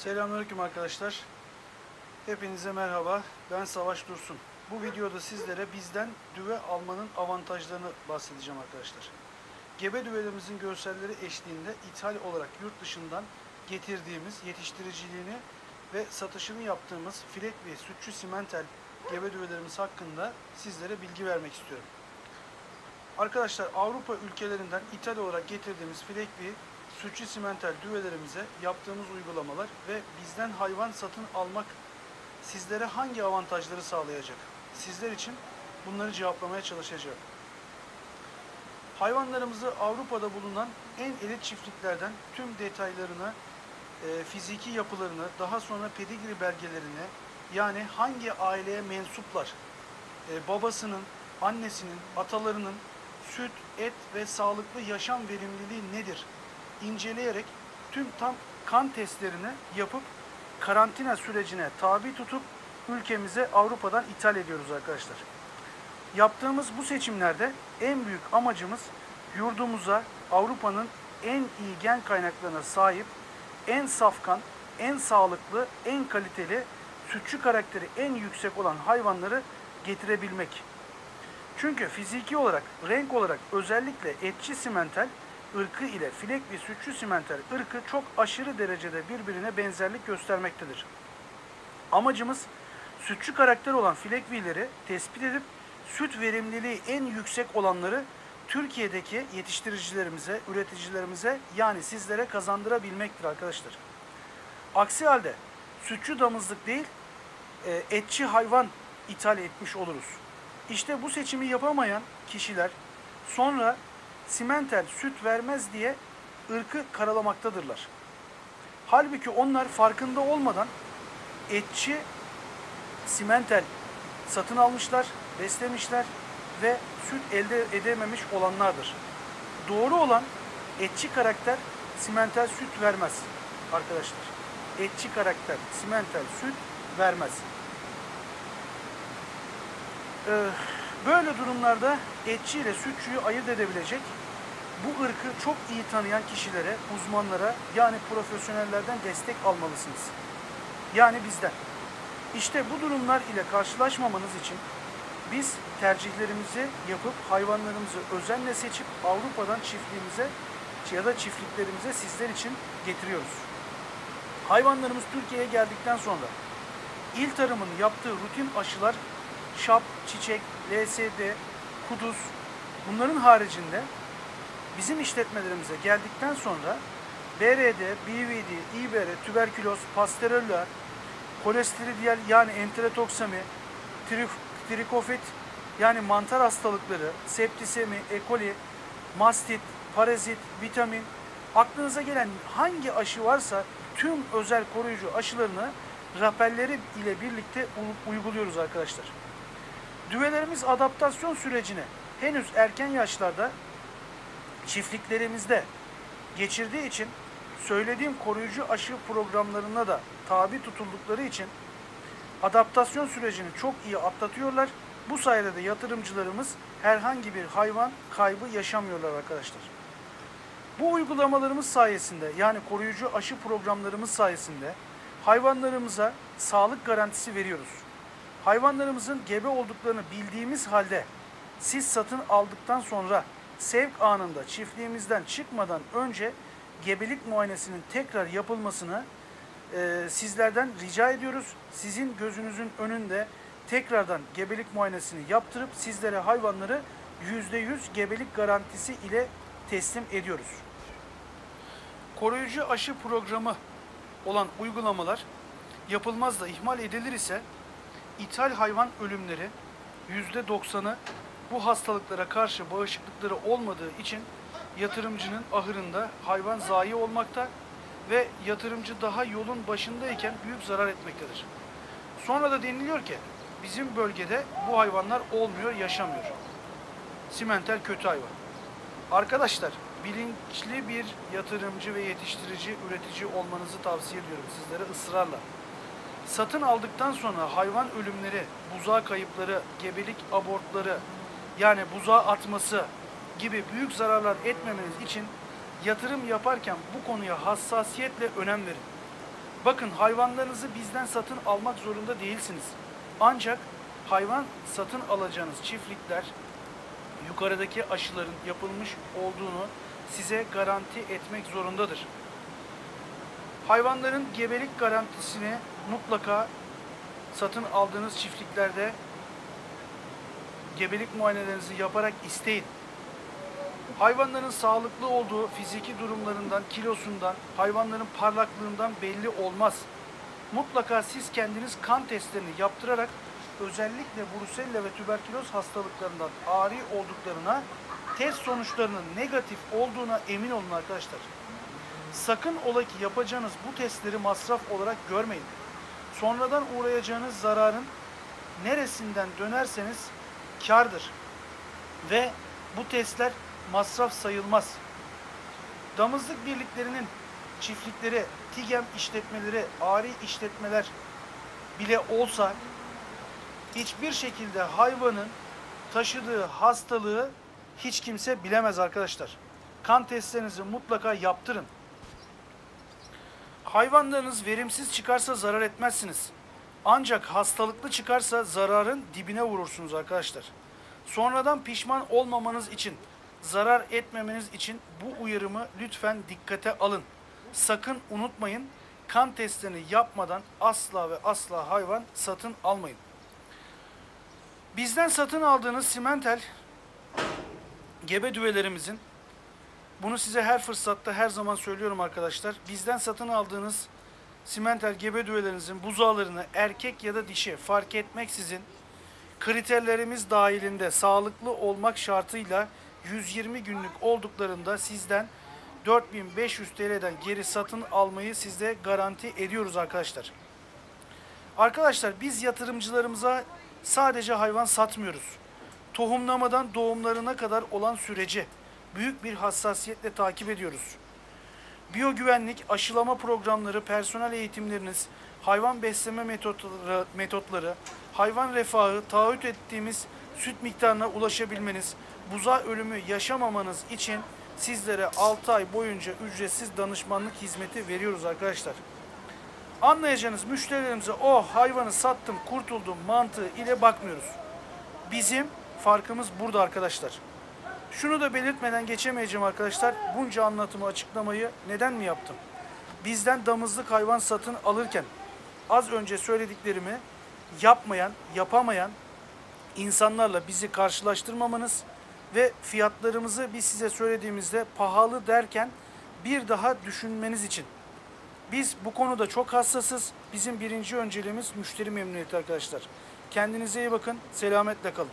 Selamünaleyküm arkadaşlar. Hepinize merhaba. Ben Savaş Dursun. Bu videoda sizlere bizden düve almanın avantajlarını bahsedeceğim arkadaşlar. Gebe düvelerimizin görselleri eşliğinde ithal olarak yurt dışından getirdiğimiz yetiştiriciliğini ve satışını yaptığımız filek ve sütçü simentel gebe düvelerimiz hakkında sizlere bilgi vermek istiyorum. Arkadaşlar Avrupa ülkelerinden ithal olarak getirdiğimiz filekli sütçü simental düvelerimize yaptığımız uygulamalar ve bizden hayvan satın almak sizlere hangi avantajları sağlayacak? Sizler için bunları cevaplamaya çalışacağım. Hayvanlarımızı Avrupa'da bulunan en elit çiftliklerden tüm detaylarını, e, fiziki yapılarını, daha sonra pedigri belgelerini, yani hangi aileye mensuplar, e, babasının, annesinin, atalarının süt, et ve sağlıklı yaşam verimliliği nedir? İnceleyerek tüm tam kan testlerini yapıp karantina sürecine tabi tutup ülkemize Avrupa'dan ithal ediyoruz arkadaşlar. Yaptığımız bu seçimlerde en büyük amacımız yurdumuza Avrupa'nın en iyi gen kaynaklarına sahip, en safkan, en sağlıklı, en kaliteli, sütçü karakteri en yüksek olan hayvanları getirebilmek. Çünkü fiziki olarak, renk olarak özellikle etçi simental ırkı ile filek ve sütçü simental ırkı çok aşırı derecede birbirine benzerlik göstermektedir. Amacımız sütçü karakter olan filekvileri tespit edip süt verimliliği en yüksek olanları Türkiye'deki yetiştiricilerimize, üreticilerimize yani sizlere kazandırabilmektir arkadaşlar. Aksi halde sütçü damızlık değil, e, etçi hayvan ithal etmiş oluruz. İşte bu seçimi yapamayan kişiler sonra simentel süt vermez diye ırkı karalamaktadır. Halbuki onlar farkında olmadan etçi simentel satın almışlar, beslemişler ve süt elde edememiş olanlardır. Doğru olan etçi karakter simentel süt vermez arkadaşlar. Etçi karakter simentel süt vermez. Ee, böyle durumlarda etçi ile sütçüyü ayırt edebilecek bu ırkı çok iyi tanıyan kişilere, uzmanlara yani profesyonellerden destek almalısınız. Yani bizden. İşte bu durumlar ile karşılaşmamanız için biz tercihlerimizi yapıp hayvanlarımızı özenle seçip Avrupa'dan çiftliğimize ya da çiftliklerimize sizler için getiriyoruz. Hayvanlarımız Türkiye'ye geldikten sonra il tarımın yaptığı rutin aşılar şap, çiçek, LSD, kuduz bunların haricinde bizim işletmelerimize geldikten sonra BRD, BVD, İBR, tüberküloz, pasteroller, kolesteridiyel yani enterotoksami, trikofit yani mantar hastalıkları, septisemi, ekoli, mastit, parazit, vitamin, aklınıza gelen hangi aşı varsa tüm özel koruyucu aşılarını rapelleri ile birlikte uyguluyoruz arkadaşlar. Düvelerimiz adaptasyon sürecine henüz erken yaşlarda çiftliklerimizde geçirdiği için söylediğim koruyucu aşı programlarına da tabi tutuldukları için adaptasyon sürecini çok iyi atlatıyorlar. Bu sayede de yatırımcılarımız herhangi bir hayvan kaybı yaşamıyorlar arkadaşlar. Bu uygulamalarımız sayesinde yani koruyucu aşı programlarımız sayesinde hayvanlarımıza sağlık garantisi veriyoruz. Hayvanlarımızın gebe olduklarını bildiğimiz halde siz satın aldıktan sonra sevk anında çiftliğimizden çıkmadan önce gebelik muayenesinin tekrar yapılmasını e, sizlerden rica ediyoruz. Sizin gözünüzün önünde tekrardan gebelik muayenesini yaptırıp sizlere hayvanları %100 gebelik garantisi ile teslim ediyoruz. Koruyucu aşı programı olan uygulamalar yapılmaz da ihmal edilir ise ithal hayvan ölümleri %90'ı bu hastalıklara karşı bağışıklıkları olmadığı için yatırımcının ahırında hayvan zayi olmakta ve yatırımcı daha yolun başındayken büyük zarar etmektedir. Sonra da deniliyor ki bizim bölgede bu hayvanlar olmuyor, yaşamıyor. Simental kötü hayvan. Arkadaşlar bilinçli bir yatırımcı ve yetiştirici, üretici olmanızı tavsiye ediyorum sizlere ısrarla. Satın aldıktan sonra hayvan ölümleri, buzağı kayıpları, gebelik abortları, yani buzağa atması gibi büyük zararlar etmemeniz için yatırım yaparken bu konuya hassasiyetle önem verin. Bakın hayvanlarınızı bizden satın almak zorunda değilsiniz. Ancak hayvan satın alacağınız çiftlikler yukarıdaki aşıların yapılmış olduğunu size garanti etmek zorundadır. Hayvanların gebelik garantisini mutlaka satın aldığınız çiftliklerde gebelik muayenelerinizi yaparak isteyin. Hayvanların sağlıklı olduğu fiziki durumlarından, kilosundan, hayvanların parlaklığından belli olmaz. Mutlaka siz kendiniz kan testlerini yaptırarak özellikle brusella ve tüberküloz hastalıklarından ari olduklarına, test sonuçlarının negatif olduğuna emin olun arkadaşlar. Sakın ola ki yapacağınız bu testleri masraf olarak görmeyin. Sonradan uğrayacağınız zararın neresinden dönerseniz kardır. Ve bu testler masraf sayılmaz. Damızlık birliklerinin çiftlikleri, TİGEM işletmeleri, ari işletmeler bile olsa hiçbir şekilde hayvanın taşıdığı hastalığı hiç kimse bilemez arkadaşlar. Kan testlerinizi mutlaka yaptırın. Hayvanlarınız verimsiz çıkarsa zarar etmezsiniz. Ancak hastalıklı çıkarsa zararın dibine vurursunuz arkadaşlar. Sonradan pişman olmamanız için, zarar etmemeniz için bu uyarımı lütfen dikkate alın. Sakın unutmayın, kan testlerini yapmadan asla ve asla hayvan satın almayın. Bizden satın aldığınız simentel gebe düvelerimizin bunu size her fırsatta her zaman söylüyorum arkadaşlar. Bizden satın aldığınız simental gebe düvelerinizin buzağlarını erkek ya da dişi fark etmeksizin kriterlerimiz dahilinde sağlıklı olmak şartıyla 120 günlük olduklarında sizden 4500 TL'den geri satın almayı sizde garanti ediyoruz arkadaşlar. Arkadaşlar biz yatırımcılarımıza sadece hayvan satmıyoruz. Tohumlamadan doğumlarına kadar olan süreci büyük bir hassasiyetle takip ediyoruz. Biyogüvenlik, aşılama programları, personel eğitimleriniz, hayvan besleme metotları, metotları, hayvan refahı, taahhüt ettiğimiz süt miktarına ulaşabilmeniz, buza ölümü yaşamamanız için sizlere 6 ay boyunca ücretsiz danışmanlık hizmeti veriyoruz arkadaşlar. Anlayacağınız müşterilerimize o oh, hayvanı sattım, kurtuldum mantığı ile bakmıyoruz. Bizim farkımız burada arkadaşlar. Şunu da belirtmeden geçemeyeceğim arkadaşlar. Bunca anlatımı, açıklamayı neden mi yaptım? Bizden damızlık hayvan satın alırken az önce söylediklerimi yapmayan, yapamayan insanlarla bizi karşılaştırmamanız ve fiyatlarımızı biz size söylediğimizde pahalı derken bir daha düşünmeniz için. Biz bu konuda çok hassasız. Bizim birinci önceliğimiz müşteri memnuniyeti arkadaşlar. Kendinize iyi bakın. Selametle kalın.